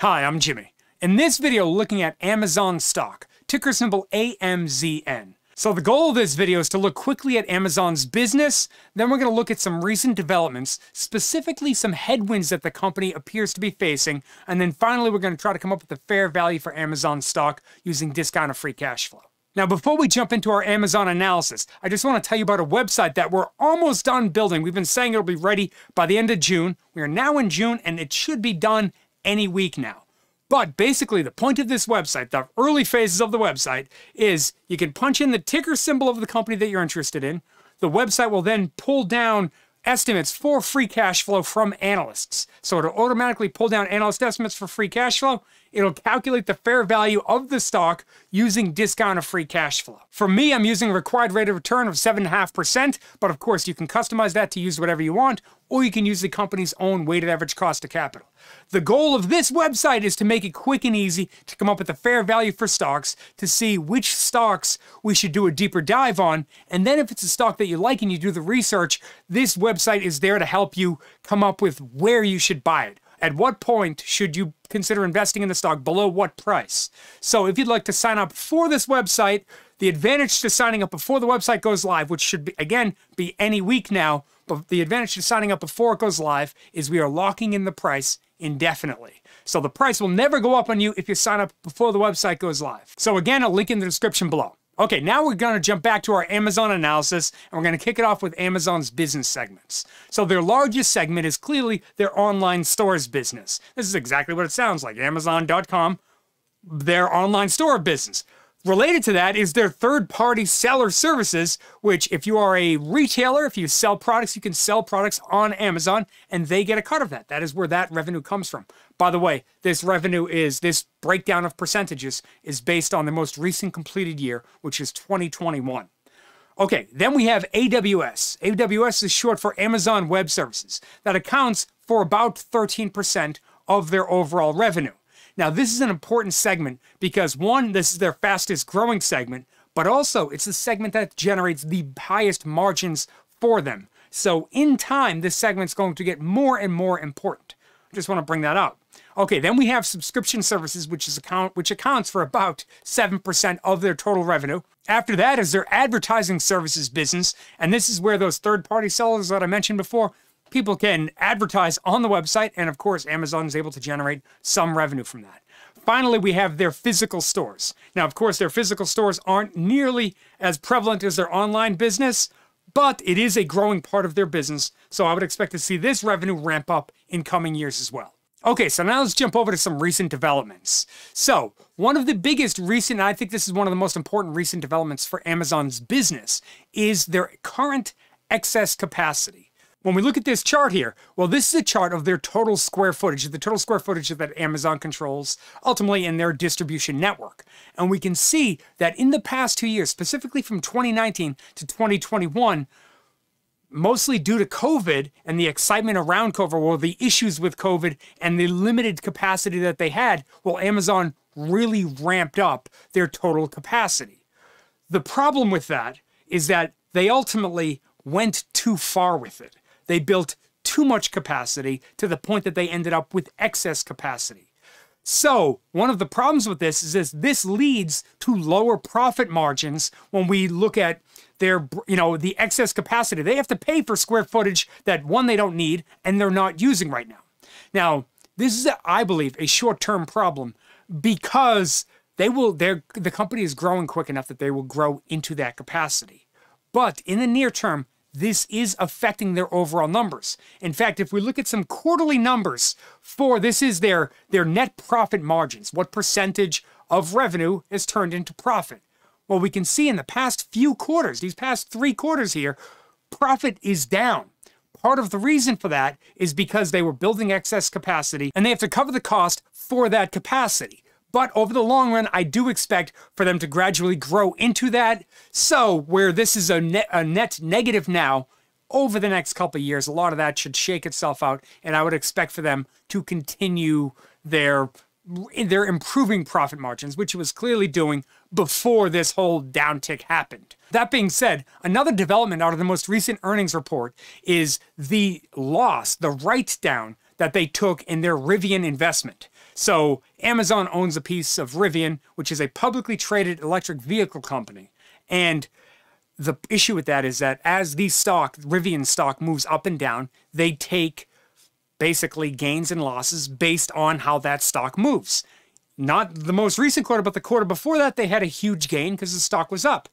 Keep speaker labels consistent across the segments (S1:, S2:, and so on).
S1: Hi, I'm Jimmy. In this video, looking at Amazon stock, ticker symbol AMZN. So the goal of this video is to look quickly at Amazon's business, then we're going to look at some recent developments, specifically some headwinds that the company appears to be facing, and then finally we're going to try to come up with a fair value for Amazon stock using discounted free cash flow. Now, before we jump into our Amazon analysis, I just want to tell you about a website that we're almost done building. We've been saying it'll be ready by the end of June. We are now in June, and it should be done any week now. But basically, the point of this website, the early phases of the website, is you can punch in the ticker symbol of the company that you're interested in. The website will then pull down estimates for free cash flow from analysts. So it'll automatically pull down analyst estimates for free cash flow. It'll calculate the fair value of the stock using discount of free cash flow. For me, I'm using a required rate of return of 7.5%, but of course you can customize that to use whatever you want, or you can use the company's own weighted average cost of capital. The goal of this website is to make it quick and easy to come up with a fair value for stocks, to see which stocks we should do a deeper dive on, and then if it's a stock that you like and you do the research, this website is there to help you come up with where you should buy it. At what point should you consider investing in the stock below what price? So if you'd like to sign up for this website, the advantage to signing up before the website goes live, which should be, again be any week now, but the advantage to signing up before it goes live is we are locking in the price indefinitely. So the price will never go up on you if you sign up before the website goes live. So again, a link in the description below. Okay, now we're going to jump back to our Amazon analysis, and we're going to kick it off with Amazon's business segments. So their largest segment is clearly their online stores business. This is exactly what it sounds like, Amazon.com, their online store business. Related to that is their third party seller services, which, if you are a retailer, if you sell products, you can sell products on Amazon and they get a cut of that. That is where that revenue comes from. By the way, this revenue is, this breakdown of percentages is based on the most recent completed year, which is 2021. Okay, then we have AWS. AWS is short for Amazon Web Services. That accounts for about 13% of their overall revenue. Now, this is an important segment because one, this is their fastest growing segment, but also it's the segment that generates the highest margins for them. So in time, this segment's going to get more and more important. I just want to bring that up. Okay, then we have subscription services, which is account which accounts for about 7% of their total revenue. After that is their advertising services business, and this is where those third-party sellers that I mentioned before, people can advertise on the website, and of course, Amazon is able to generate some revenue from that. Finally, we have their physical stores. Now, of course, their physical stores aren't nearly as prevalent as their online business, but it is a growing part of their business, so I would expect to see this revenue ramp up in coming years as well. Okay, so now let's jump over to some recent developments. So, one of the biggest recent, I think this is one of the most important recent developments for Amazon's business, is their current excess capacity. When we look at this chart here, well, this is a chart of their total square footage, the total square footage that Amazon controls ultimately in their distribution network. And we can see that in the past two years, specifically from 2019 to 2021, mostly due to COVID and the excitement around COVID, or the issues with COVID and the limited capacity that they had, well, Amazon really ramped up their total capacity. The problem with that is that they ultimately went too far with it. They built too much capacity to the point that they ended up with excess capacity. So, one of the problems with this is this, this leads to lower profit margins when we look at their, you know, the excess capacity. They have to pay for square footage that one, they don't need and they're not using right now. Now, this is, I believe, a short-term problem because they will, the company is growing quick enough that they will grow into that capacity. But in the near term, this is affecting their overall numbers. In fact, if we look at some quarterly numbers for this is their, their net profit margins, what percentage of revenue is turned into profit. Well, we can see in the past few quarters, these past three quarters here, profit is down. Part of the reason for that is because they were building excess capacity and they have to cover the cost for that capacity. But over the long run, I do expect for them to gradually grow into that. So, where this is a net, a net negative now, over the next couple of years, a lot of that should shake itself out, and I would expect for them to continue their their improving profit margins, which it was clearly doing before this whole downtick happened. That being said, another development out of the most recent earnings report is the loss, the write down that they took in their Rivian investment. So Amazon owns a piece of Rivian, which is a publicly traded electric vehicle company. And the issue with that is that as the stock, Rivian stock, moves up and down, they take basically gains and losses based on how that stock moves. Not the most recent quarter, but the quarter before that, they had a huge gain because the stock was up.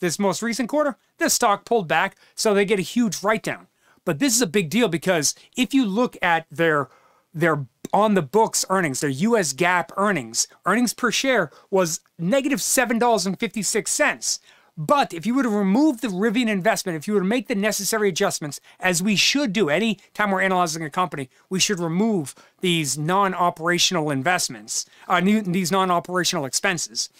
S1: This most recent quarter, the stock pulled back, so they get a huge write down. But this is a big deal because if you look at their their on the books earnings, their US GAAP earnings, earnings per share was negative $7.56. But if you were to remove the Rivian investment, if you were to make the necessary adjustments, as we should do any time we're analyzing a company, we should remove these non-operational investments, uh, these non-operational expenses.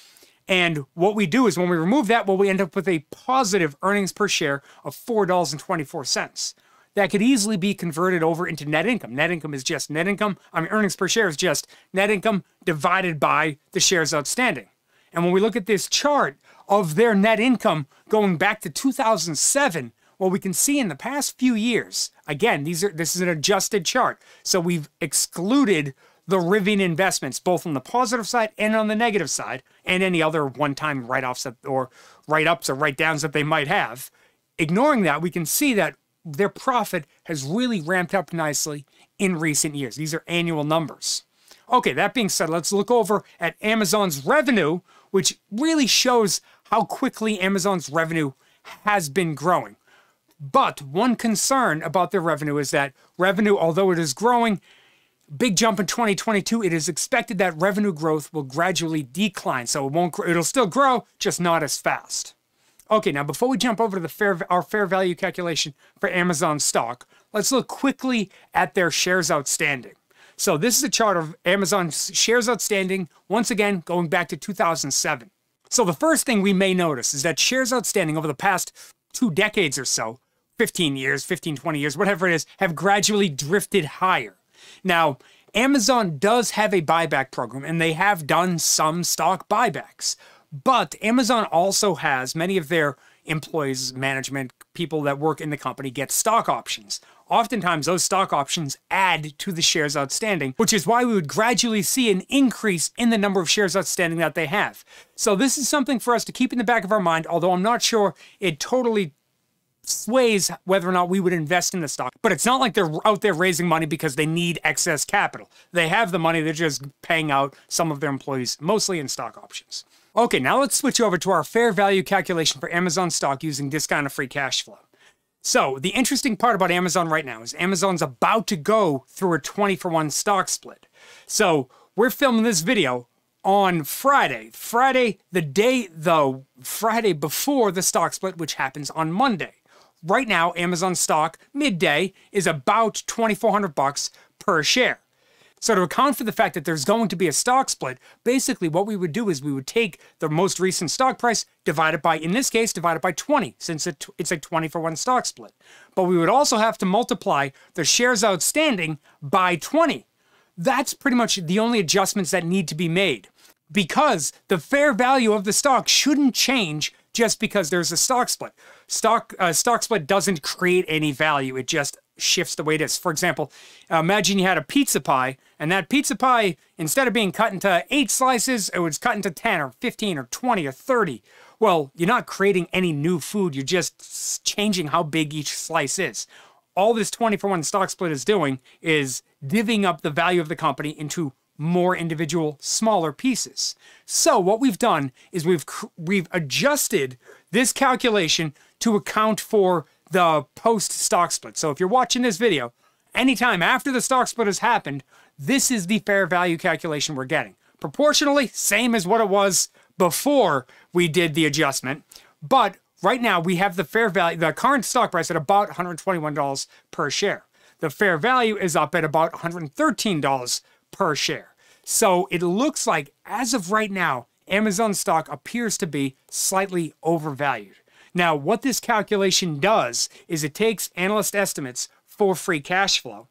S1: And what we do is when we remove that, well, we end up with a positive earnings per share of $4.24 that could easily be converted over into net income. Net income is just net income. I mean, earnings per share is just net income divided by the shares outstanding. And when we look at this chart of their net income going back to 2007, what we can see in the past few years, again, these are this is an adjusted chart. So we've excluded the Rivian investments, both on the positive side and on the negative side, and any other one-time write-offs or write-ups or write-downs that they might have. Ignoring that, we can see that their profit has really ramped up nicely in recent years. These are annual numbers. Okay, that being said, let's look over at Amazon's revenue, which really shows how quickly Amazon's revenue has been growing. But one concern about their revenue is that revenue, although it is growing, big jump in 2022, it is expected that revenue growth will gradually decline. So it won't, it'll still grow, just not as fast. Okay, now before we jump over to the fair, our fair value calculation for Amazon stock, let's look quickly at their shares outstanding. So this is a chart of Amazon's shares outstanding, once again, going back to 2007. So the first thing we may notice is that shares outstanding over the past two decades or so, 15 years, 15, 20 years, whatever it is, have gradually drifted higher. Now, Amazon does have a buyback program and they have done some stock buybacks. But Amazon also has many of their employees, management, people that work in the company get stock options. Oftentimes, those stock options add to the shares outstanding, which is why we would gradually see an increase in the number of shares outstanding that they have. So, this is something for us to keep in the back of our mind, although I'm not sure it totally sways whether or not we would invest in the stock. But it's not like they're out there raising money because they need excess capital. They have the money, they're just paying out some of their employees, mostly in stock options. Okay, now let's switch over to our fair value calculation for Amazon stock using discounted free cash flow. So, the interesting part about Amazon right now is Amazon's about to go through a 20 for 1 stock split. So, we're filming this video on Friday. Friday, the day, the Friday before the stock split, which happens on Monday. Right now, Amazon stock midday is about 2400 bucks per share. So to account for the fact that there's going to be a stock split, basically what we would do is we would take the most recent stock price, divide it by, in this case, divide it by 20, since it's a 20 for 1 stock split. But we would also have to multiply the shares outstanding by 20. That's pretty much the only adjustments that need to be made. Because the fair value of the stock shouldn't change just because there's a stock split. Stock uh, stock split doesn't create any value. It just shifts the way it is. For example, imagine you had a pizza pie, and that pizza pie, instead of being cut into eight slices, it was cut into 10 or 15 or 20 or 30. Well, you're not creating any new food, you're just changing how big each slice is. All this 20 for 1 stock split is doing is divvying up the value of the company into more individual smaller pieces. So what we've done is we've we've adjusted this calculation to account for the post stock split. So if you're watching this video, anytime after the stock split has happened, this is the fair value calculation we're getting. Proportionally, same as what it was before we did the adjustment, but right now we have the fair value, the current stock price at about $121 per share. The fair value is up at about $113 per share. So it looks like, as of right now, Amazon stock appears to be slightly overvalued. Now, what this calculation does is it takes analyst estimates for free cash flow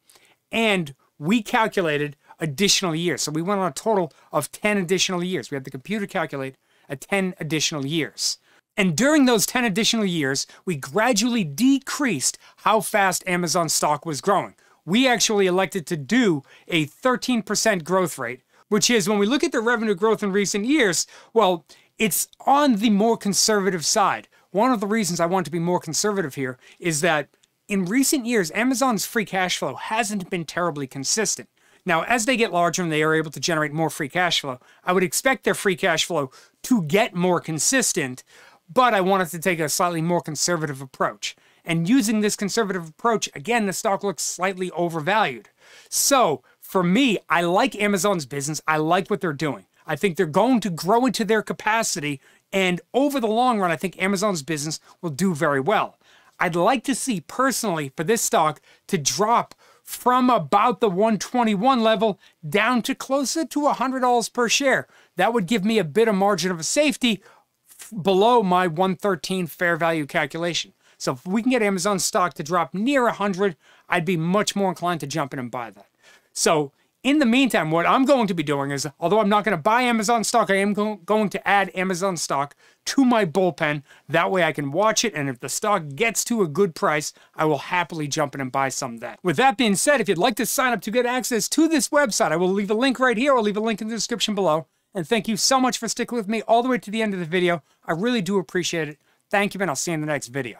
S1: and we calculated additional years. So we went on a total of 10 additional years. We had the computer calculate a 10 additional years. And during those 10 additional years, we gradually decreased how fast Amazon stock was growing. We actually elected to do a 13% growth rate, which is when we look at the revenue growth in recent years, well, it's on the more conservative side. One of the reasons I want to be more conservative here is that in recent years, Amazon's free cash flow hasn't been terribly consistent. Now, as they get larger and they are able to generate more free cash flow, I would expect their free cash flow to get more consistent, but I wanted to take a slightly more conservative approach. And using this conservative approach, again, the stock looks slightly overvalued. So, for me, I like Amazon's business. I like what they're doing. I think they're going to grow into their capacity. And over the long run, I think Amazon's business will do very well. I'd like to see personally for this stock to drop from about the 121 level down to closer to $100 per share. That would give me a bit of margin of safety below my 113 fair value calculation. So if we can get Amazon stock to drop near 100, I'd be much more inclined to jump in and buy that. So in the meantime, what I'm going to be doing is, although I'm not going to buy Amazon stock, I am go going to add Amazon stock to my bullpen. That way I can watch it, and if the stock gets to a good price, I will happily jump in and buy some then. With that being said, if you'd like to sign up to get access to this website, I will leave a link right here. I'll leave a link in the description below. And thank you so much for sticking with me all the way to the end of the video. I really do appreciate it. Thank you, and I'll see you in the next video.